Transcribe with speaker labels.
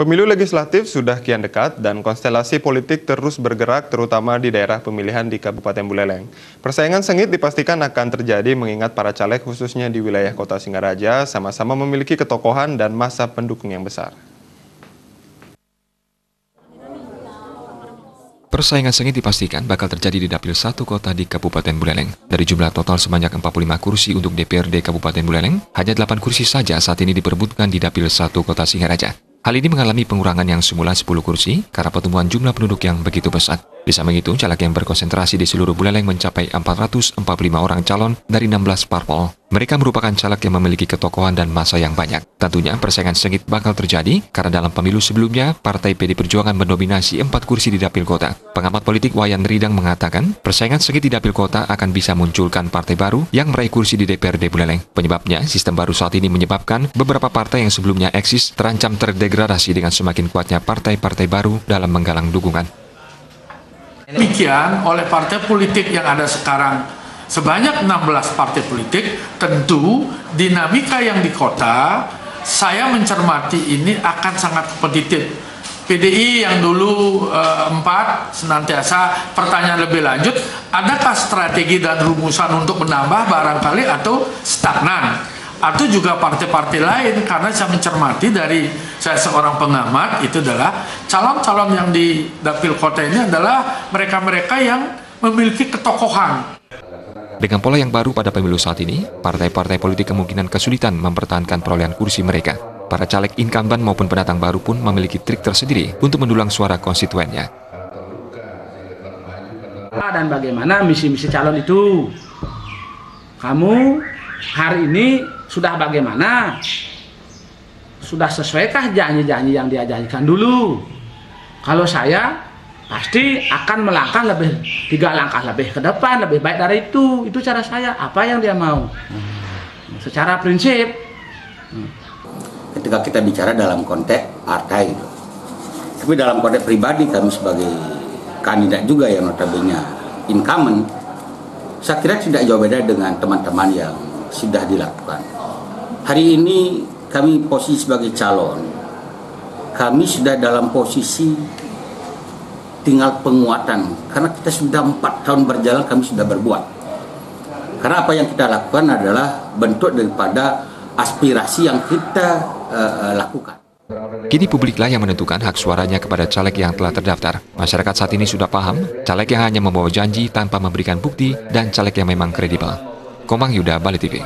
Speaker 1: Pemilu legislatif sudah kian dekat dan konstelasi politik terus bergerak terutama di daerah pemilihan di Kabupaten Buleleng. Persaingan sengit dipastikan akan terjadi mengingat para caleg khususnya di wilayah kota Singaraja sama-sama memiliki ketokohan dan masa pendukung yang besar.
Speaker 2: Persaingan sengit dipastikan bakal terjadi di dapil satu kota di Kabupaten Buleleng. Dari jumlah total sebanyak 45 kursi untuk DPRD Kabupaten Buleleng, hanya 8 kursi saja saat ini diperebutkan di dapil satu kota Singaraja. Hal ini mengalami pengurangan yang semula 10 kursi karena pertumbuhan jumlah penduduk yang begitu besar. Di samping itu, caleg yang berkonsentrasi di seluruh Buleleng mencapai 445 orang calon dari 16 parpol. Mereka merupakan caleg yang memiliki ketokohan dan masa yang banyak. Tentunya persaingan sengit bakal terjadi karena dalam pemilu sebelumnya, Partai PD Perjuangan mendominasi empat kursi di dapil kota. Pengamat politik Wayan Ridang mengatakan, persaingan sengit di dapil kota akan bisa munculkan partai baru yang meraih kursi di DPRD Buleleng. Penyebabnya, sistem baru saat ini menyebabkan beberapa partai yang sebelumnya eksis terancam terdegradasi dengan semakin kuatnya partai-partai baru dalam menggalang dukungan.
Speaker 3: Demikian oleh partai politik yang ada sekarang. Sebanyak 16 partai politik tentu dinamika yang di kota saya mencermati ini akan sangat kompetitif. PDI yang dulu eh, empat senantiasa pertanyaan lebih lanjut adakah strategi dan rumusan untuk menambah barangkali atau stagnan atau juga partai-partai lain karena saya mencermati dari saya seorang pengamat itu adalah calon-calon yang di dapil kota ini adalah mereka-mereka yang memiliki ketokohan.
Speaker 2: Dengan pola yang baru pada pemilu saat ini, partai-partai politik kemungkinan kesulitan mempertahankan perolehan kursi mereka. Para caleg incumbent maupun pendatang baru pun memiliki trik tersendiri untuk mendulang suara konstituennya.
Speaker 4: Dan bagaimana misi-misi calon itu? Kamu hari ini sudah bagaimana? Sudah sesuaikah janji-janji yang dia janjikan dulu? Kalau saya pasti akan melangkah lebih tiga langkah lebih ke depan, lebih baik dari itu. Itu cara saya. Apa yang dia mau? Secara prinsip.
Speaker 5: Ketika kita bicara dalam konteks partai, tapi dalam konteks pribadi kami sebagai kandidat juga yang notabene incumbent, saya kira tidak jauh beda dengan teman-teman yang sudah dilakukan. Hari ini kami posisi sebagai calon, kami sudah dalam posisi tinggal penguatan karena kita sudah empat tahun berjalan kami sudah berbuat. Karena apa yang kita lakukan adalah bentuk daripada aspirasi yang kita uh, lakukan.
Speaker 2: Kini publiklah yang menentukan hak suaranya kepada caleg yang telah terdaftar. Masyarakat saat ini sudah paham, caleg yang hanya membawa janji tanpa memberikan bukti dan caleg yang memang kredibel. Komang Yuda, Bali TV.